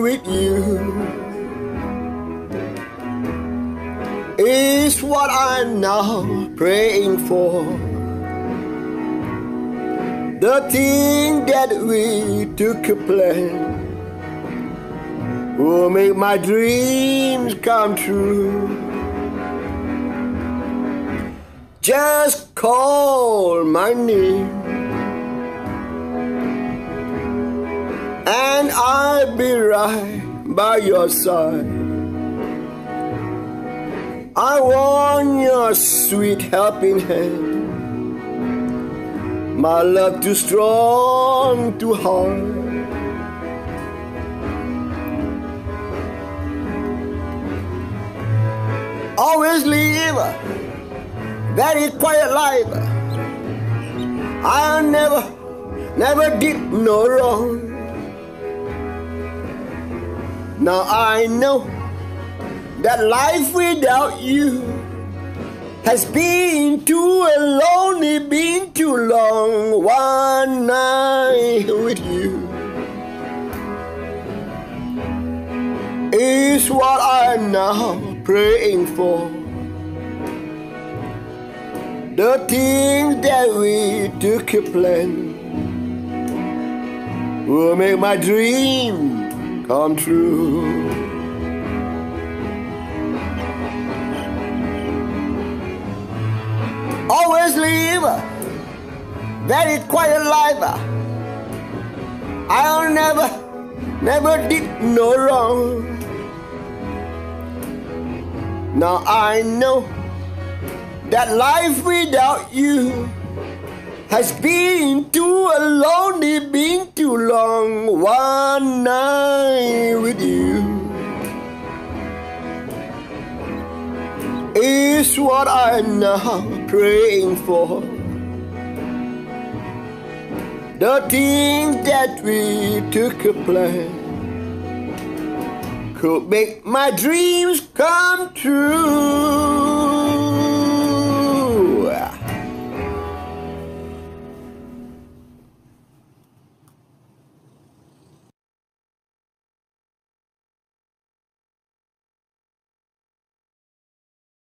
with you is what I'm now praying for. The thing that we took a plan will make my dreams come true. Just call my name. And I'll be right by your side. I want your sweet helping hand. My love too strong to hard. Always live very quiet life. I never, never did no wrong. Now I know that life without you has been too lonely, been too long. One night with you is what I'm now praying for. The things that we took a plan will make my dream come true. always live a very quiet life. I'll never, never did no wrong. Now I know that life without you has been too lonely, been too long. One night with you. is what I'm now praying for. The things that we took a plan could make my dreams come true.